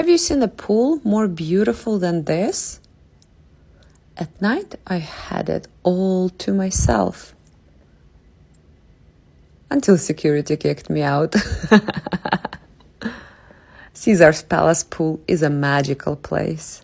Have you seen a pool more beautiful than this? At night, I had it all to myself. Until security kicked me out. Caesar's Palace Pool is a magical place.